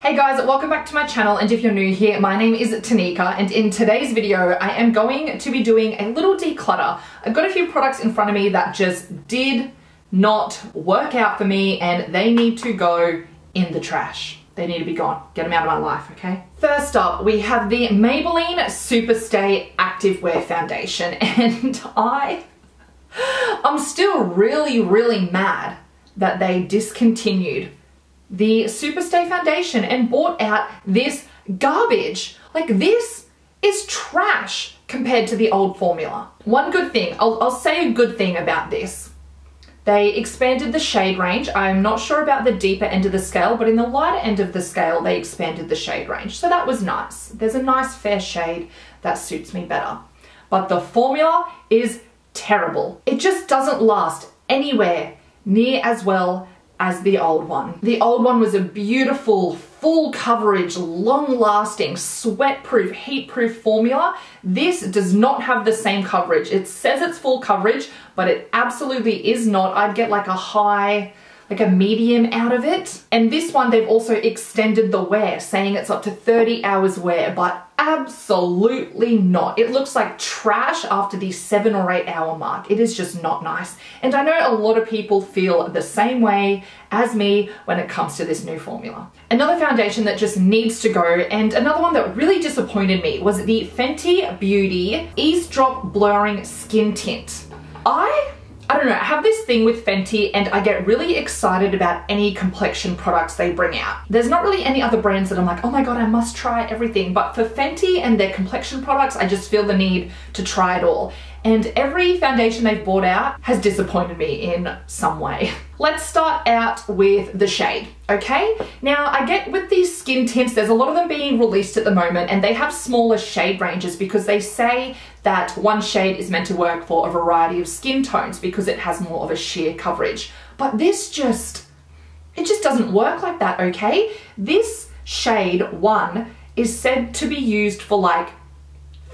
Hey guys, welcome back to my channel and if you're new here, my name is Tanika and in today's video I am going to be doing a little declutter. I've got a few products in front of me that just did not work out for me and they need to go in the trash. They need to be gone. Get them out of my life, okay? First up, we have the Maybelline Superstay Activewear Foundation and I, I'm still really, really mad that they discontinued the Superstay Foundation and bought out this garbage. Like this is trash compared to the old formula. One good thing, I'll, I'll say a good thing about this. They expanded the shade range. I'm not sure about the deeper end of the scale, but in the lighter end of the scale, they expanded the shade range. So that was nice. There's a nice fair shade that suits me better. But the formula is terrible. It just doesn't last anywhere near as well as the old one. The old one was a beautiful, full coverage, long lasting, sweat proof, heat proof formula. This does not have the same coverage. It says it's full coverage, but it absolutely is not. I'd get like a high, like a medium out of it. And this one, they've also extended the wear, saying it's up to 30 hours wear, but absolutely not. It looks like trash after the seven or eight hour mark. It is just not nice. And I know a lot of people feel the same way as me when it comes to this new formula. Another foundation that just needs to go and another one that really disappointed me was the Fenty Beauty Ease Drop Blurring Skin Tint. I I don't know, I have this thing with Fenty and I get really excited about any complexion products they bring out. There's not really any other brands that I'm like, oh my god, I must try everything. But for Fenty and their complexion products, I just feel the need to try it all and every foundation they've brought out has disappointed me in some way. Let's start out with the shade, okay? Now, I get with these skin tints, there's a lot of them being released at the moment and they have smaller shade ranges because they say that one shade is meant to work for a variety of skin tones because it has more of a sheer coverage. But this just, it just doesn't work like that, okay? This shade one is said to be used for like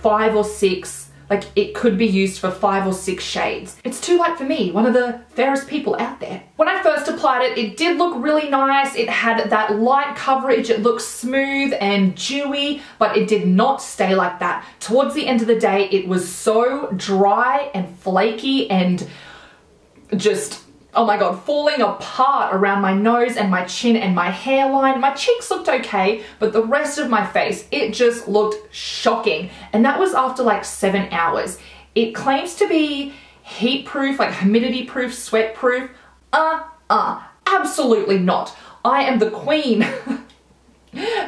five or six like it could be used for five or six shades. It's too light for me, one of the fairest people out there. When I first applied it, it did look really nice. It had that light coverage. It looked smooth and dewy, but it did not stay like that. Towards the end of the day, it was so dry and flaky and just oh my god, falling apart around my nose and my chin and my hairline. My cheeks looked okay, but the rest of my face, it just looked shocking. And that was after like seven hours. It claims to be heat proof, like humidity proof, sweat proof. Uh, uh, absolutely not. I am the queen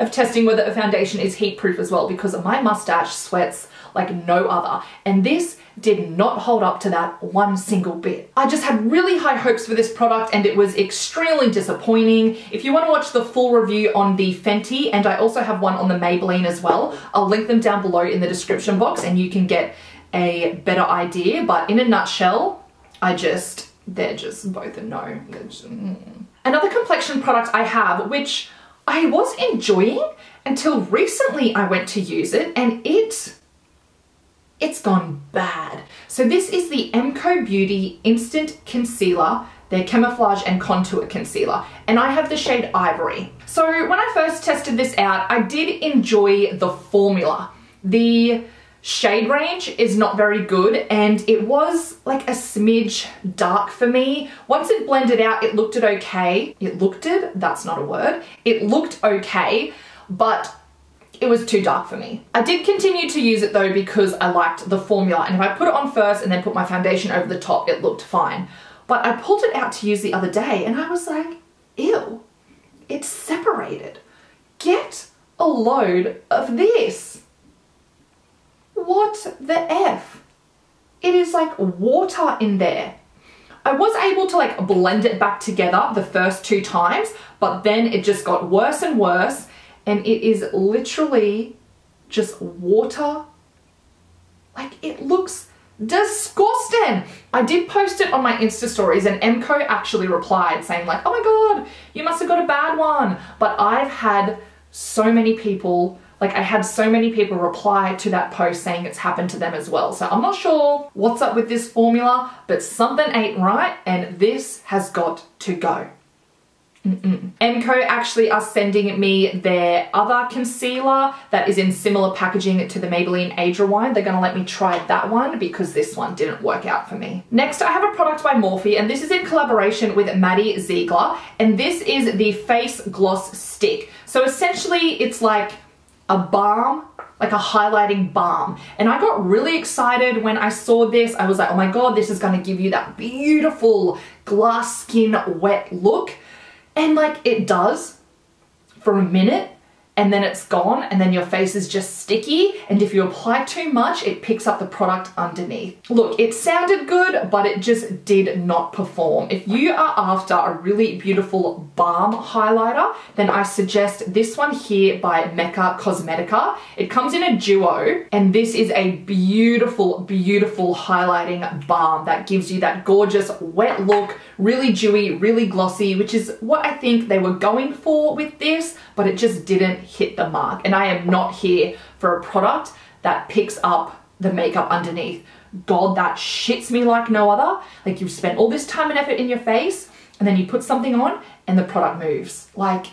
of testing whether a foundation is heat proof as well because my mustache sweats like no other. And this did not hold up to that one single bit. I just had really high hopes for this product and it was extremely disappointing. If you want to watch the full review on the Fenty and I also have one on the Maybelline as well, I'll link them down below in the description box and you can get a better idea. But in a nutshell, I just, they're just both a no. Another complexion product I have, which I was enjoying until recently I went to use it and it it's gone bad. So this is the MCO Beauty Instant Concealer, their Camouflage and Contour Concealer, and I have the shade Ivory. So when I first tested this out, I did enjoy the formula. The shade range is not very good and it was like a smidge dark for me. Once it blended out, it looked it okay. It looked it, that's not a word. It looked okay, but it was too dark for me. I did continue to use it though because I liked the formula and if I put it on first and then put my foundation over the top, it looked fine. But I pulled it out to use the other day and I was like, ew, it's separated. Get a load of this. What the F? It is like water in there. I was able to like blend it back together the first two times, but then it just got worse and worse and it is literally just water. Like it looks disgusting. I did post it on my Insta stories and MCO actually replied saying like, oh my God, you must have got a bad one. But I've had so many people, like I had so many people reply to that post saying it's happened to them as well. So I'm not sure what's up with this formula, but something ain't right and this has got to go. MCO actually are sending me their other concealer that is in similar packaging to the Maybelline Age Rewind. They're gonna let me try that one because this one didn't work out for me. Next, I have a product by Morphe and this is in collaboration with Maddie Ziegler and this is the Face Gloss Stick. So essentially it's like a balm like a highlighting balm. And I got really excited when I saw this. I was like, oh my God, this is gonna give you that beautiful glass skin wet look. And like it does for a minute and then it's gone and then your face is just sticky and if you apply too much it picks up the product underneath. Look it sounded good but it just did not perform. If you are after a really beautiful balm highlighter then I suggest this one here by Mecca Cosmetica. It comes in a duo and this is a beautiful beautiful highlighting balm that gives you that gorgeous wet look really dewy really glossy which is what I think they were going for with this but it just didn't hit the mark. And I am not here for a product that picks up the makeup underneath. God, that shits me like no other. Like you've spent all this time and effort in your face and then you put something on and the product moves. Like,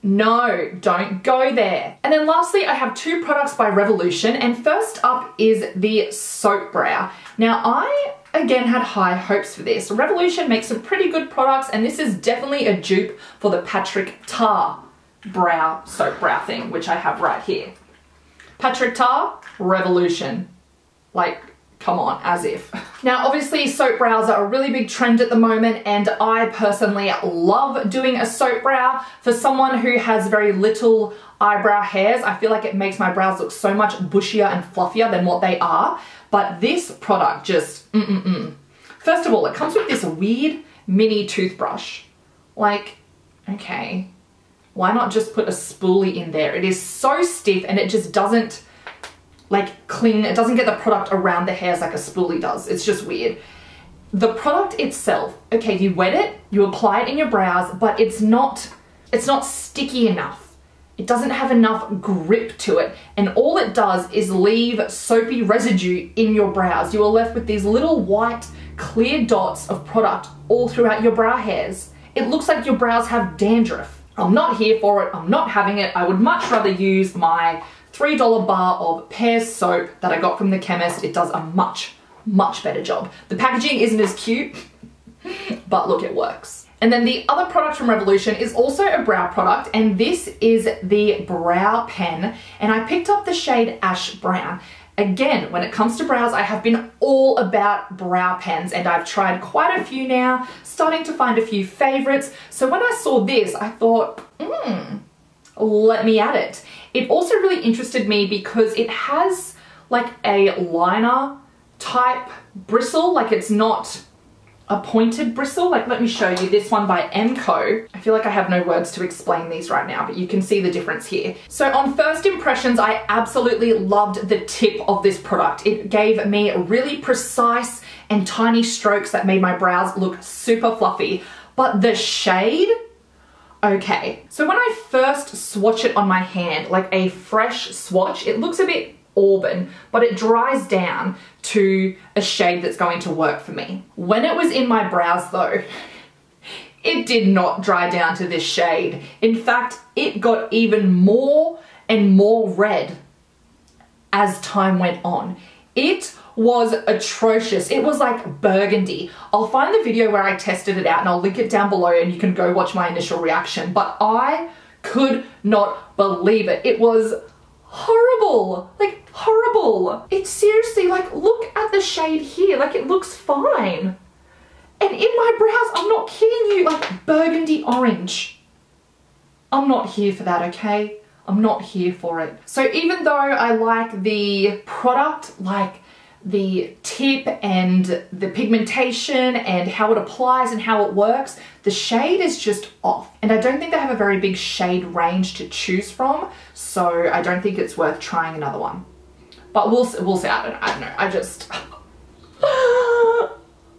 no, don't go there. And then lastly, I have two products by Revolution. And first up is the Soap Brow. Now I again had high hopes for this. Revolution makes some pretty good products and this is definitely a dupe for the Patrick Ta brow soap brow thing, which I have right here. Patrick Ta, Revolution. Like, come on, as if. Now, obviously, soap brows are a really big trend at the moment, and I personally love doing a soap brow. For someone who has very little eyebrow hairs, I feel like it makes my brows look so much bushier and fluffier than what they are. But this product just, mm-mm-mm. First of all, it comes with this weird mini toothbrush. Like, okay, why not just put a spoolie in there? It is so stiff and it just doesn't like cling, it doesn't get the product around the hairs like a spoolie does. It's just weird. The product itself, okay, you wet it, you apply it in your brows, but it's not, it's not sticky enough. It doesn't have enough grip to it. And all it does is leave soapy residue in your brows. You are left with these little white clear dots of product all throughout your brow hairs. It looks like your brows have dandruff. I'm not here for it, I'm not having it. I would much rather use my $3 bar of pear soap that I got from the chemist. It does a much, much better job. The packaging isn't as cute, but look, it works. And then the other product from Revolution is also a brow product, and this is the Brow Pen. And I picked up the shade Ash Brown. Again, when it comes to brows, I have been all about brow pens and I've tried quite a few now, starting to find a few favorites. So when I saw this, I thought, hmm, let me add it. It also really interested me because it has like a liner type bristle, like it's not a pointed bristle. Like, let me show you this one by MCO. I feel like I have no words to explain these right now, but you can see the difference here. So on first impressions, I absolutely loved the tip of this product. It gave me really precise and tiny strokes that made my brows look super fluffy. But the shade, okay. So when I first swatch it on my hand, like a fresh swatch, it looks a bit auburn, but it dries down to a shade that's going to work for me. When it was in my brows though, it did not dry down to this shade. In fact, it got even more and more red as time went on. It was atrocious. It was like burgundy. I'll find the video where I tested it out and I'll link it down below and you can go watch my initial reaction. But I could not believe it. It was horrible. It's seriously like, look at the shade here. Like, it looks fine. And in my brows, I'm not kidding you, like burgundy orange. I'm not here for that, okay? I'm not here for it. So even though I like the product, like the tip and the pigmentation and how it applies and how it works, the shade is just off. And I don't think they have a very big shade range to choose from, so I don't think it's worth trying another one. But we'll, we'll see, I don't, I don't know, I just...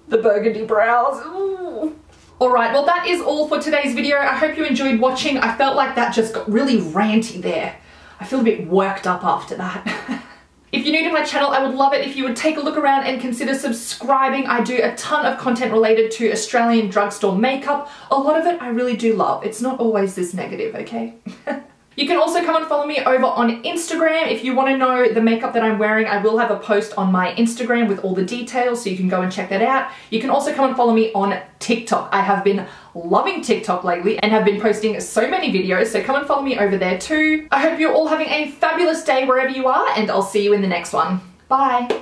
the burgundy brows, Ooh. Alright, well that is all for today's video. I hope you enjoyed watching. I felt like that just got really ranty there. I feel a bit worked up after that. If you're new to my channel, I would love it if you would take a look around and consider subscribing. I do a ton of content related to Australian drugstore makeup. A lot of it I really do love. It's not always this negative, okay? You can also come and follow me over on Instagram. If you want to know the makeup that I'm wearing, I will have a post on my Instagram with all the details, so you can go and check that out. You can also come and follow me on TikTok. I have been loving TikTok lately and have been posting so many videos, so come and follow me over there too. I hope you're all having a fabulous day wherever you are, and I'll see you in the next one. Bye!